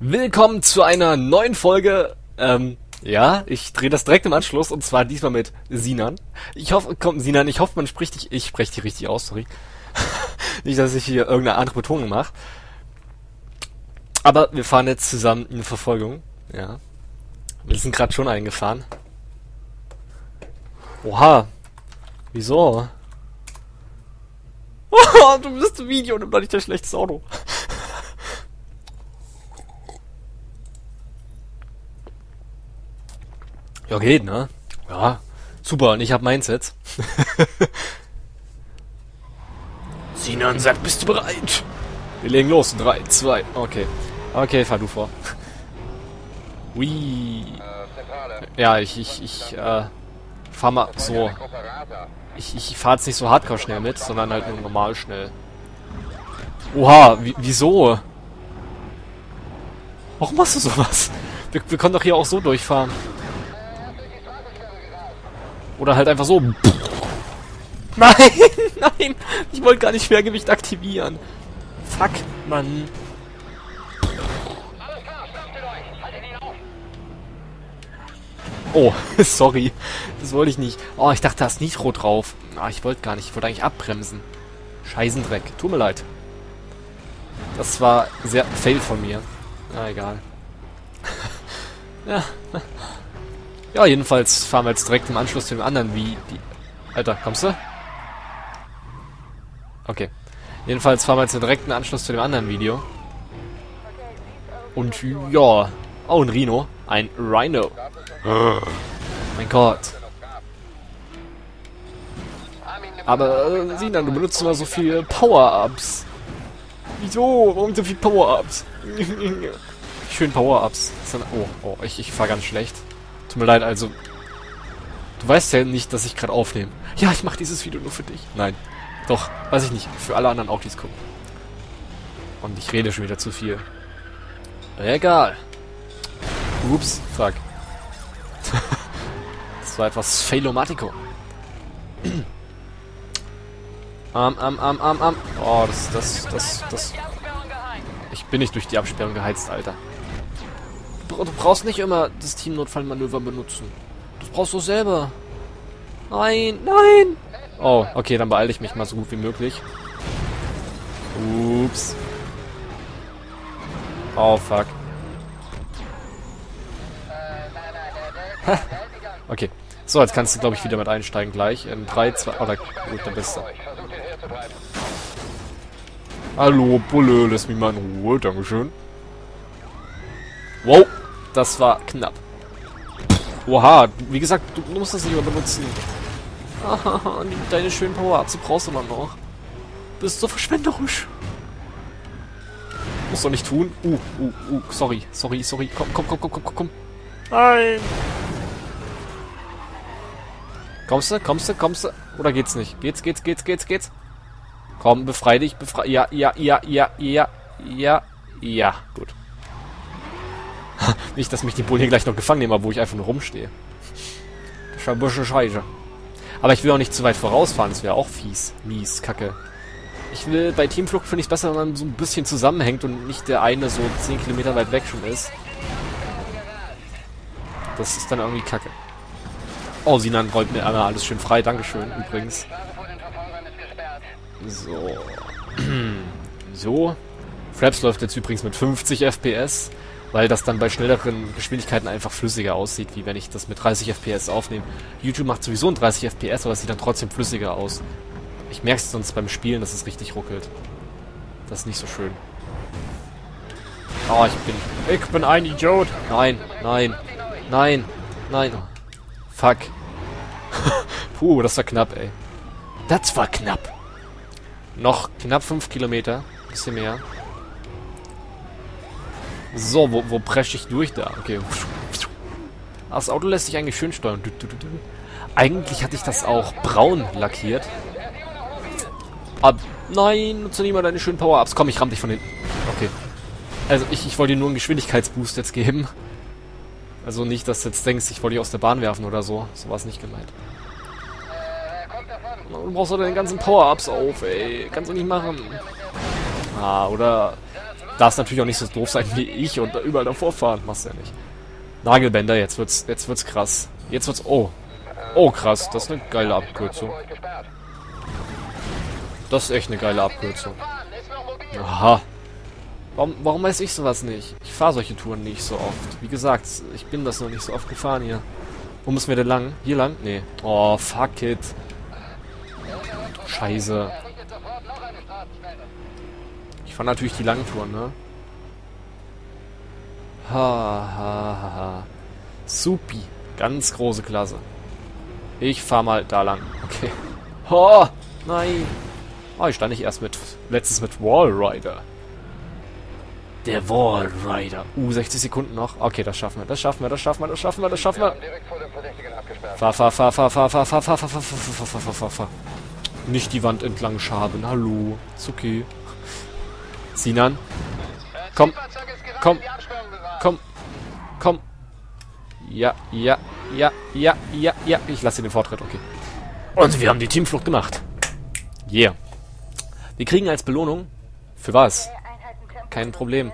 Willkommen zu einer neuen Folge. Ähm, ja, ich drehe das direkt im Anschluss und zwar diesmal mit Sinan. Ich hoffe, komm, Sinan, ich hoffe, man spricht dich, ich spreche dich richtig aus, sorry. Nicht, dass ich hier irgendeine andere Betonung mache. Aber wir fahren jetzt zusammen in Verfolgung. Ja. Wir sind gerade schon eingefahren. Oha. Wieso? Oh, du bist ein Video, nimm doch nicht dein schlechtes Auto. Ja, geht, ne? Ja, super. Und ich hab meins jetzt. Sinan sagt, bist du bereit? Wir legen los. Drei, zwei, okay. Okay, fahr du vor. Ui. Ja, ich, ich, ich, äh, fahr mal so. Ich, ich fahr jetzt nicht so hardcore schnell mit, sondern halt nur normal schnell. Oha, wieso? Warum machst du sowas? Wir, wir können doch hier auch so durchfahren. Oder halt einfach so. Nein, nein, ich wollte gar nicht Schwergewicht aktivieren. Fuck, Mann. Oh, sorry. Das wollte ich nicht. Oh, ich dachte, da ist Nitro drauf. Ah, ich wollte gar nicht. Ich wollte eigentlich abbremsen. Scheißendreck. Tut mir leid. Das war sehr fail von mir. Na, egal. ja. Ja, jedenfalls fahren wir jetzt direkt im Anschluss zu dem anderen wie die. Alter, kommst du? Okay. Jedenfalls fahren wir jetzt direkt im Anschluss zu dem anderen Video. Und ja. Oh, ein Rhino. Ein Rhino. Oh, mein Gott. Aber äh, Sinan, du benutzt immer so viele Power-Ups. Wieso? Warum so viele Power-Ups? Schön Power-Ups. Oh, oh, ich, ich fahr ganz schlecht. Tut mir leid, also... Du weißt ja nicht, dass ich gerade aufnehme. Ja, ich mache dieses Video nur für dich. Nein. Doch, weiß ich nicht. Für alle anderen auch, die es gucken. Und ich rede schon wieder zu viel. Egal. Ups, fuck. das war etwas Failomatico. Am, am, am, am, am. Oh, das, das, das, das... Ich bin nicht durch die Absperrung geheizt, Alter du brauchst nicht immer das Teamnotfallmanöver benutzen. Das brauchst du selber. Nein, nein! Oh, okay, dann beeile ich mich mal so gut wie möglich. Ups. Oh, fuck. okay. So, jetzt kannst du, glaube ich, wieder mit einsteigen gleich. In 3, 2... Oder gut, dann bist du. Hallo, Bulle, lass mich mal in Ruhe. Dankeschön. Wow das war knapp. Oha, wie gesagt, du musst das nicht mehr benutzen. Aha, deine schönen Power-Ups, die brauchst du dann noch. Du bist so verschwenderisch. Musst du nicht tun. Uh, uh, uh, sorry, sorry, sorry. Komm, komm, komm, komm, komm, komm. Nein. Kommst du, kommst du, kommst du? Oder geht's nicht? Geht's, geht's, geht's, geht's, geht's? Komm, befrei dich, befrei... Ja, ja, ja, ja, ja, ja, ja, gut. Nicht, dass mich die Bullen hier gleich noch gefangen nehmen, wo ich einfach nur rumstehe. Das ist ein bisschen scheiße. Aber ich will auch nicht zu weit vorausfahren, das wäre auch fies. Mies, kacke. Ich will, bei Teamflucht finde ich es besser, wenn man so ein bisschen zusammenhängt und nicht der eine so 10 Kilometer weit weg schon ist. Das ist dann irgendwie kacke. Oh, Sinan räumt mir einmal alles schön frei. Dankeschön, übrigens. So. so. Fraps läuft jetzt übrigens mit 50 FPS weil das dann bei schnelleren Geschwindigkeiten einfach flüssiger aussieht, wie wenn ich das mit 30 FPS aufnehme. YouTube macht sowieso ein 30 FPS, aber es sieht dann trotzdem flüssiger aus. Ich merke es sonst beim Spielen, dass es richtig ruckelt. Das ist nicht so schön. Oh, ich bin... Ich bin ein Idiot! Nein, nein, nein, nein. Fuck. Puh, das war knapp, ey. Das war knapp. Noch knapp 5 Kilometer. Bisschen mehr. So, wo, wo presche ich durch da? Okay. Das Auto lässt sich eigentlich schön steuern. Eigentlich hatte ich das auch braun lackiert. Aber nein, nutze niemand deine schönen Power-Ups. Komm, ich ramm dich von hinten. Okay. Also ich, ich wollte dir nur einen Geschwindigkeitsboost jetzt geben. Also nicht, dass du jetzt denkst, ich wollte dich aus der Bahn werfen oder so. So war es nicht gemeint. Du brauchst doch deine ganzen Power-Ups auf, ey. Kannst du nicht machen. Ah, oder darfst natürlich auch nicht so doof sein wie ich und überall davor fahren. Machst du ja nicht. Nagelbänder, jetzt wird's, jetzt wird's krass. Jetzt wird's, oh. Oh, krass, das ist eine geile Abkürzung. Das ist echt eine geile Abkürzung. Aha. Warum, warum weiß ich sowas nicht? Ich fahre solche Touren nicht so oft. Wie gesagt, ich bin das noch nicht so oft gefahren hier. Wo müssen wir denn lang? Hier lang? Nee. Oh, fuck it. Scheiße. Fahre natürlich die langen Touren, ne? Ha, ha, ha, ha. Supi. Ganz große Klasse. Ich fahr mal da lang. Okay. Oh, nein. Oh, ich stand nicht erst mit... Letztes mit Wallrider. Der Wallrider. Uh, 60 Sekunden noch. Okay, das schaffen wir. Das schaffen wir, das schaffen wir, das schaffen wir, das schaffen wir. Fahr, fahr, fahr, fahr, fahr, fahr, fahr, fahr, fahr, fahr, fahr, fahr, fahr, fahr, fahr. Nicht die Wand entlang schaben. Hallo. Ist okay. Sinan. Komm. Komm. Komm. Komm. Ja, ja, ja, ja, ja, ja. Ich lasse den Vortritt, okay. Und wir haben die Teamflucht gemacht. Yeah. Wir kriegen als Belohnung... Für was? Kein Problem.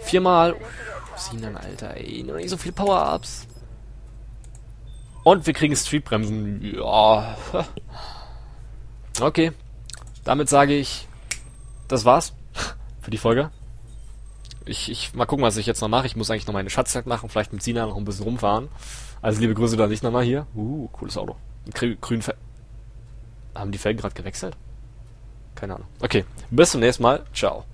Viermal... Sinan, Alter, ey. Nur nicht so viele Power-Ups. Und wir kriegen Streetbremsen. Ja. Okay. Damit sage ich... Das war's. Für die Folge. Ich, ich mal gucken, was ich jetzt noch mache. Ich muss eigentlich noch meine Schatzjagd machen, vielleicht mit Sina noch ein bisschen rumfahren. Also liebe Grüße da nicht nochmal hier. Uh, cooles Auto. Grün, grün Haben die Felgen gerade gewechselt? Keine Ahnung. Okay, bis zum nächsten Mal. Ciao.